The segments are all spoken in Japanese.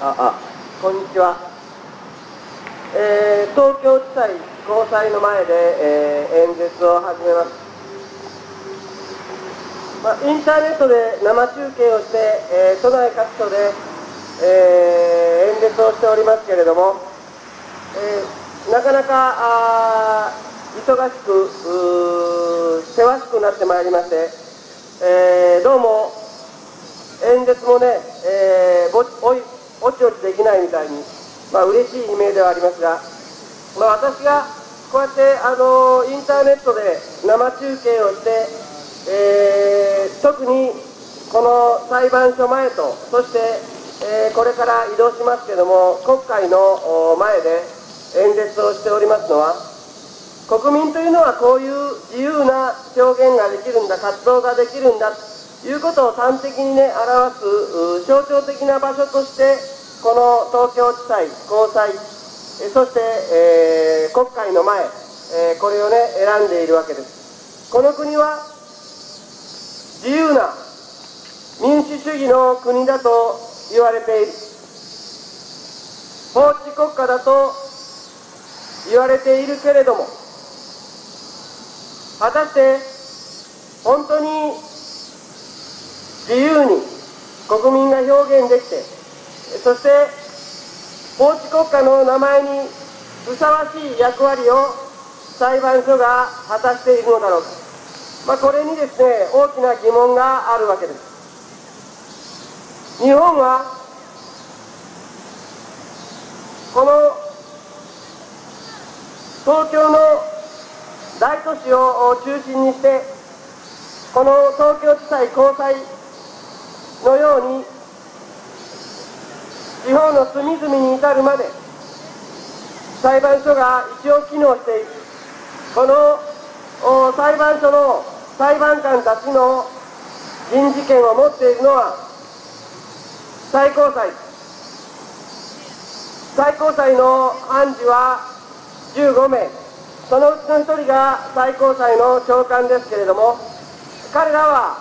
ああこんにちは、えー東京地裁高裁の前で、えー演説を始めます、まあ、インターネットで生中継をして、えー都内各所で、え演説をしておりますけれども、えなかなか忙しくうー険しくなってまいりまして、えどうも演説もね、えーぼおいおちおちできないみたいに、まあ嬉しい悲鳴ではありますが、まあ、私がこうやってあのインターネットで生中継をして、えー特にこの裁判所前と、そして、えーこれから移動しますけども、国会の前で演説をしておりますのは、国民というのはこういう自由な表現ができるんだ、活動ができるんだいうことを端的にね、表す象徴的な場所として、この東京地裁、高裁、そして、えー国会の前、えーこれをね、選んでいるわけです。この国は自由な民主主義の国だと言われている。法治国家だと言われているけれども、果たして本当に自由に国民が表現できて、そして法治国家の名前にふさわしい役割を裁判所が果たしているのだろうか、まあ、これにですね大きな疑問があるわけです。日本はこの東京の大都市を中心にしてこの東京地裁高裁のように地方の隅々に至るまで裁判所が一応機能している。この裁判所の裁判官たちの人事権を持っているのは最高裁。最高裁の判事は15名。そのうちの1人が最高裁の長官ですけれども彼らは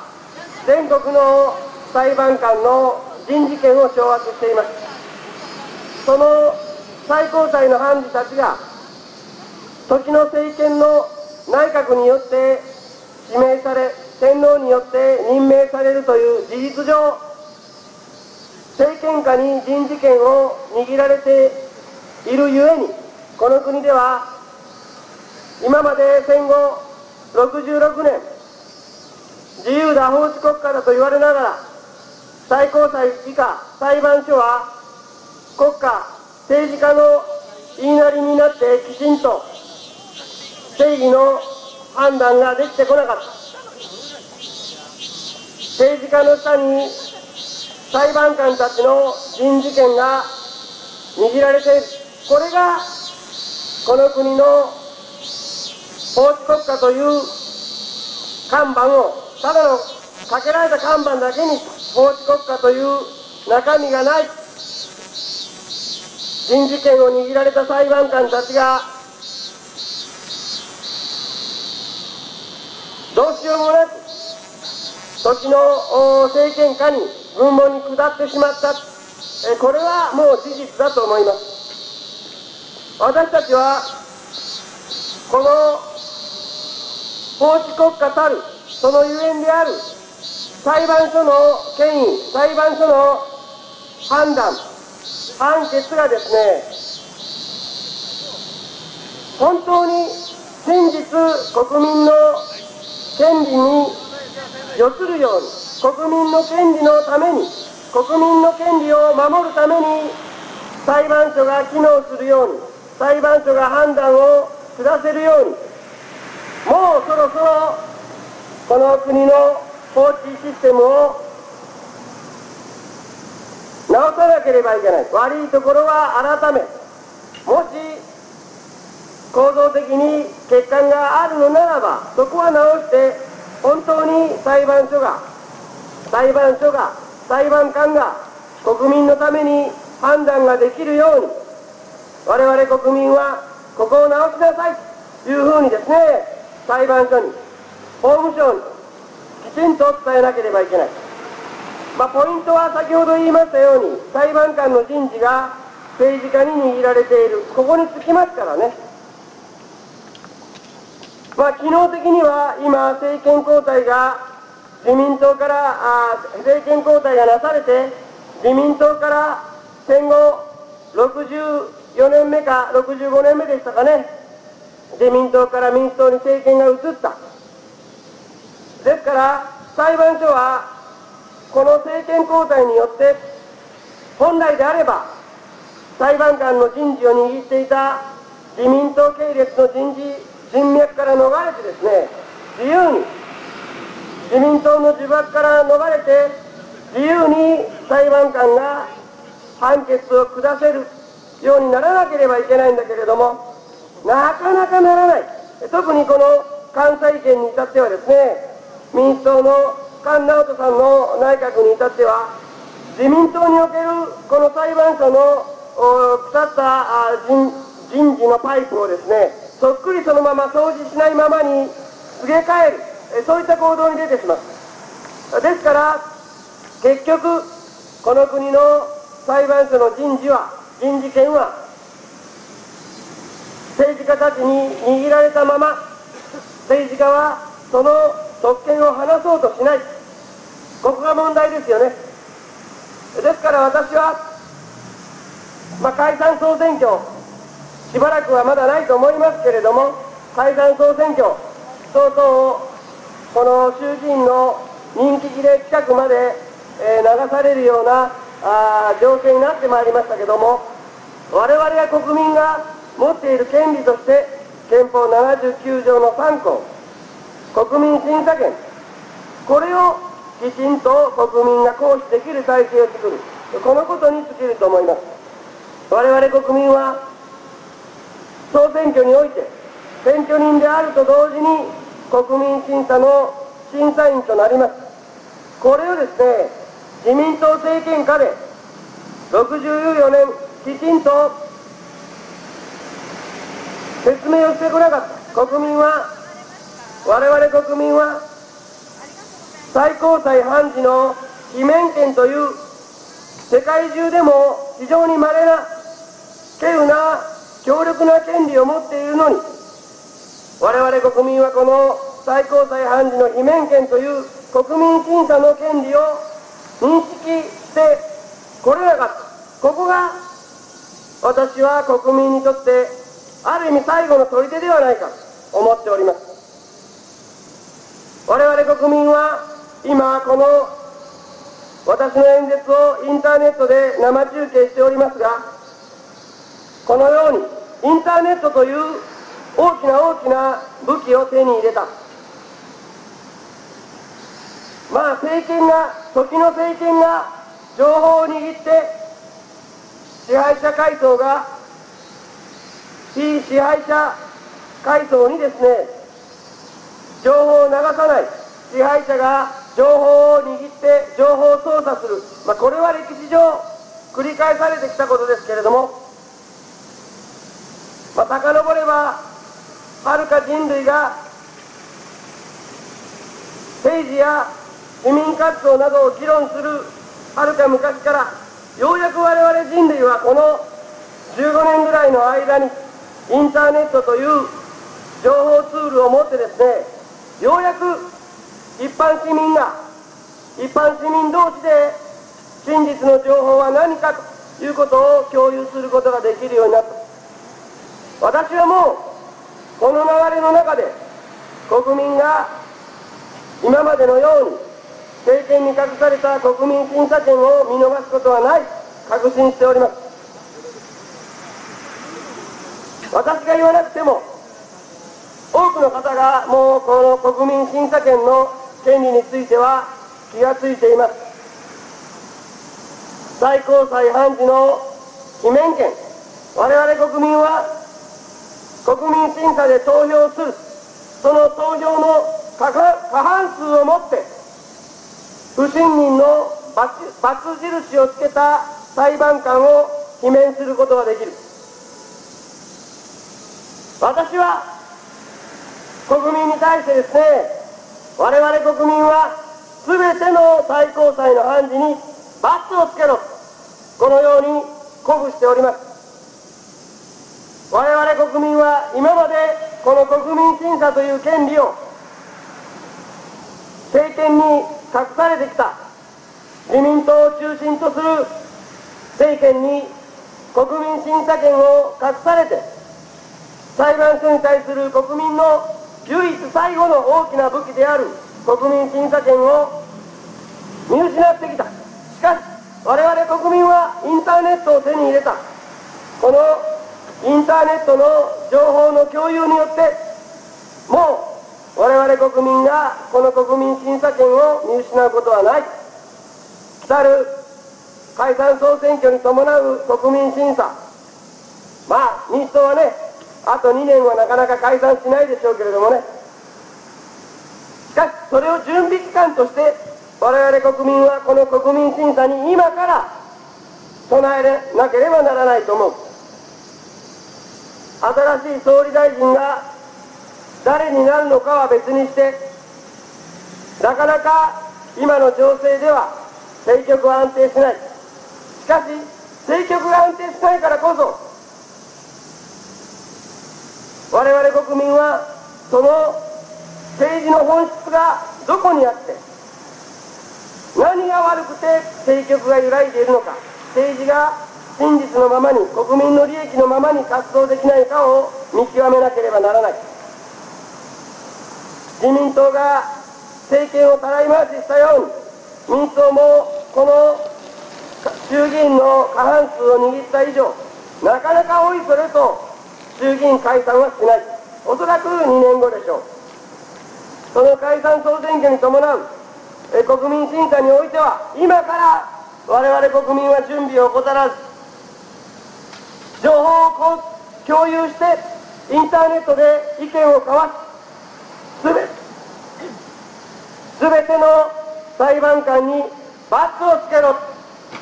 全国の裁判官の人事権を掌握しています。その最高裁の判事たちが時の政権の内閣によって指名され天皇によって任命されるという事実上政権下に人事権を握られているゆえにこの国では今まで戦後66年自由だ法治国家だと言われながら最高裁以下裁判所は国家政治家の言いなりになってきちんと正義の判断ができてこなかった。政治家の下に裁判官たちの人事権が握られている。これがこの国の法治国家という看板をただのかけられた看板だけに法治国家という中身がない。人事権を握られた裁判官たちがどうしようもなく時の政権下に軍門に下ってしまった。これはもう事実だと思います。私たちはこの法治国家たるそのゆえんである裁判所の権威裁判所の判断判決がですね本当に真実国民の権利に寄するように国民の権利のために国民の権利を守るために裁判所が機能するように裁判所が判断を下せるようにもうそろそろこの国の法治システムを直さなければいけない。悪いところは改めもし構造的に欠陥があるのならばそこは直して本当に裁判所が裁判所が裁判官が国民のために判断ができるように我々国民はここを直しなさいというふうにですね裁判所に法務省にきちんと伝えなければいけない。まあ、ポイントは先ほど言いましたように裁判官の人事が政治家に握られている。ここにつきますからね。まあ、機能的には今、政権交代が自民党からあ政権交代がなされて、自民党から戦後64年目か65年目でしたかね、自民党から民主党に政権が移った。ですから、裁判所はこの政権交代によって、本来であれば、裁判官の人事を握っていた自民党系列の人事人脈から逃れてですね自由に自民党の呪縛から逃れて自由に裁判官が判決を下せるようにならなければいけないんだけれどもなかなかならない。特にこの関西圏に至ってはですね民主党の菅直人さんの内閣に至っては自民党におけるこの裁判所の腐った人事のパイプをですねそっくりそのまま掃除しないままにすげ替えるそういった行動に出てしまうですから結局この国の裁判所の人事は人事権は政治家たちに握られたまま政治家はその特権を離そうとしない。ここが問題ですよね。ですから私は、まあ、解散総選挙しばらくはまだないと思いますけれども解散総選挙等々この衆議院の任期切れ近くまで、え、流されるようなあ状況になってまいりましたけども我々は国民が持っている権利として憲法79条の3項国民審査権これをきちんと国民が行使できる体制を作るこのことに尽きると思います我々国民は総選挙において選挙人であると同時に国民審査の審査員となりますこれをですね自民党政権下で64年きちんと説明をしてこなかった国民は我々国民は最高裁判事の罷免権という世界中でも非常に稀な稀有な強力な権利を持っているのに我々国民はこの最高裁判事の罷免権という国民審査の権利を認識してこれなかったここが私は国民にとってある意味最後の砦ではないかと思っております。我々国民は今この私の演説をインターネットで生中継しておりますがこのようにインターネットという大きな大きな武器を手に入れた。まあ政権が時の政権が情報を握って支配者階層が非支配者階層にですね情報を流さない支配者が情報を握って情報を操作する、まあ、これは歴史上繰り返されてきたことですけれどもまあ、遡ればはるか人類が政治や市民活動などを議論するはるか昔からようやく我々人類はこの15年ぐらいの間にインターネットという情報ツールを持ってですねようやく一般市民が一般市民同士で真実の情報は何かということを共有することができるようになった。私はもうこの流れの中で国民が今までのように政権に隠された国民審査権を見逃すことはない。確信しております。私が言わなくても多くの方がもうこの国民審査権の権利については気がついています。最高裁判事の罷免権。我々国民は国民審査で投票する。その投票の過半数をもって不信任の罰印をつけた裁判官を罷免することができる。私は国民に対してですね我々国民は全ての最高裁の判事に罰をつけろ。このように鼓舞しております。我々国民は今までこの国民審査という権利を政権に隠されてきた自民党を中心とする政権に国民審査権を隠されて裁判所に対する国民の唯一最後の大きな武器である国民審査権を見失ってきた。しかし我々国民はインターネットを手に入れた。このインターネットの情報の共有によってもう我々国民がこの国民審査権を見失うことはない。来る解散総選挙に伴う国民審査。まあ民主党はねあと2年はなかなか解散しないでしょうけれどもね。しかしそれを準備期間として我々国民はこの国民審査に今から備えなければならないと思う。新しい総理大臣が誰になるのかは別にしてなかなか今の情勢では政局は安定しない。しかし政局が安定しないからこそ我々国民はその政治の本質がどこにあって何が悪くて政局が揺らいでいるのか政治が真実のままに国民の利益のままに活動できないかを見極めなければならない。自民党が政権をたらい回ししたように民主党もこの衆議院の過半数を握った以上なかなか多いそれと衆議院解散はしない。おそらく2年後でしょう。その解散総選挙に伴うえ国民審査においては今から我々国民は準備を怠らず情報を共有してインターネットで意見を交わすすべ全ての裁判官に罰をつけろ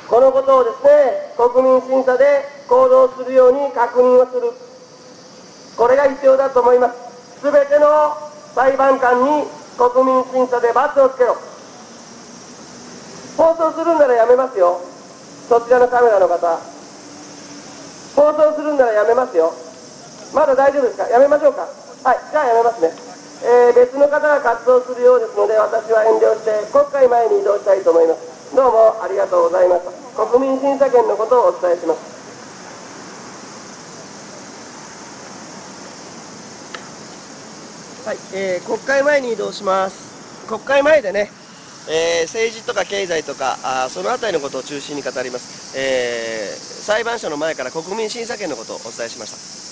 このことをですね国民審査で行動するように確認をする。これが必要だと思います。全ての裁判官に国民審査で罰をつけろ。放送するんならやめますよ。そちらのカメラの方。放送するんならやめますよ。まだ大丈夫ですか？やめましょうか？はいじゃあやめますね、えー、別の方が活動するようですので私は遠慮して国会前に移動したいと思います。どうもありがとうございました。国民審査権のことをお伝えします。はい、えー、国会前に移動します。国会前でねえー、政治とか経済とかあその辺りのことを中心に語ります、えー、裁判所の前から国民審査権のことをお伝えしました。